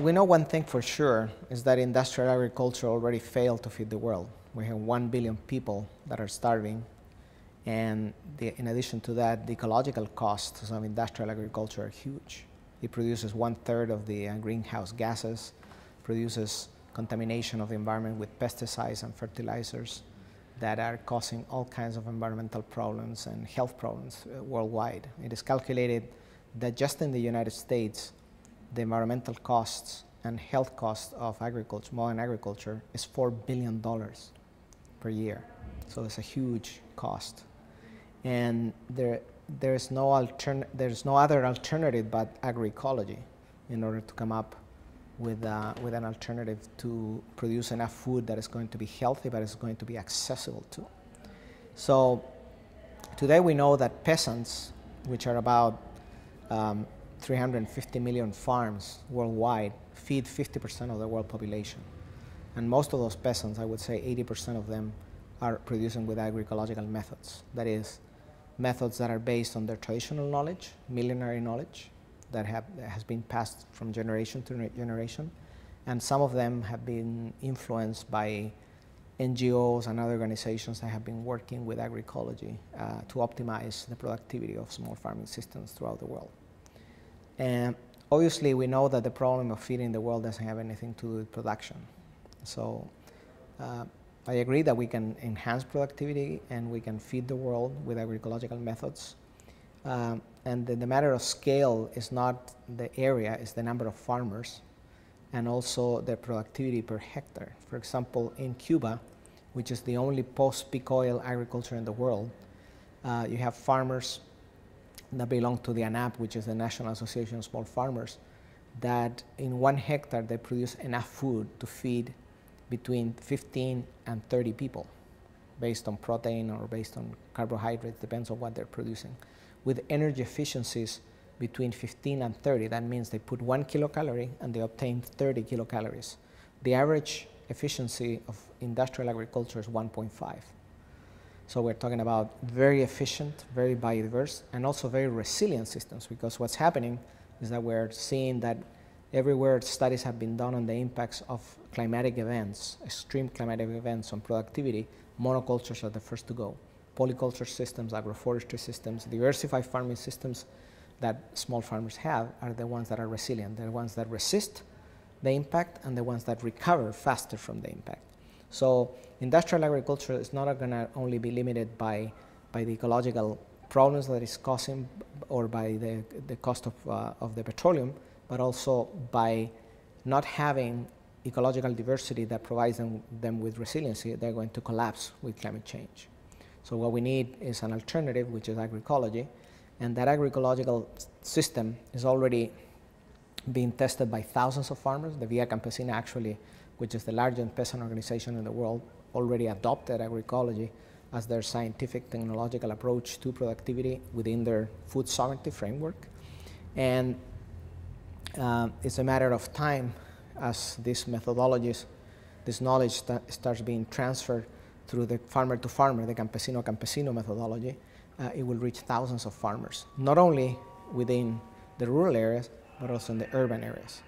We know one thing for sure is that industrial agriculture already failed to feed the world. We have 1 billion people that are starving. And the, in addition to that, the ecological costs of industrial agriculture are huge. It produces one third of the uh, greenhouse gases, produces contamination of the environment with pesticides and fertilizers that are causing all kinds of environmental problems and health problems uh, worldwide. It is calculated that just in the United States, the environmental costs and health costs of agriculture, modern agriculture, is $4 billion per year. So it's a huge cost. And there, there's, no altern- there's no other alternative but agroecology in order to come up with, uh, with an alternative to produce enough food that is going to be healthy but is going to be accessible to. So today we know that peasants, which are about um, 350 million farms worldwide, feed 50% of the world population. And most of those peasants, I would say 80% of them, are producing with agroecological methods. That is, methods that are based on their traditional knowledge, millenary knowledge, that, have, that has been passed from generation to generation. And some of them have been influenced by NGOs and other organizations that have been working with agroecology uh, to optimize the productivity of small farming systems throughout the world. And obviously, we know that the problem of feeding the world doesn't have anything to do with production. So uh, I agree that we can enhance productivity and we can feed the world with agroecological methods. Um, and the, the, matter of scale is not the area, it's the number of farmers and also their productivity per hectare. For example, in Cuba, which is the only post-peak oil agriculture in the world, uh, you have farmers that belong to the ANAP, which is the National Association of Small Farmers, that in one hectare they produce enough food to feed between 15 and 30 people based on protein or based on carbohydrates, depends on what they're producing with energy efficiencies between 15 and 30. That means they put one kilocalorie and they obtain 30 kilocalories. The average efficiency of industrial agriculture is 1.5. So we're talking about very efficient, very biodiverse, and also very resilient systems because what's happening is that we're seeing that everywhere studies have been done on the impacts of climatic events, extreme climatic events on productivity, monocultures are the first to go polyculture systems, agroforestry systems, diversified farming systems that small farmers have are the ones that are resilient. They're the ones that resist the impact and the ones that recover faster from the impact. So industrial agriculture is not going to only be limited by, by the ecological problems that it's causing or by the, the cost of, uh, of the petroleum, but also by not having ecological diversity that provides them, them with resiliency, they're going to collapse with climate change. So what we need is an alternative, which is agroecology, and that agroecological system is already being tested by thousands of farmers. The Via Campesina actually, which is the largest peasant organization in the world, already adopted agroecology as their scientific technological approach to productivity within their food sovereignty framework. And uh, it's a matter of time as these methodologies, this knowledge st starts being transferred through the farmer to farmer, the campesino campesino methodology, uh, it will reach thousands of farmers, not only within the rural areas, but also in the urban areas.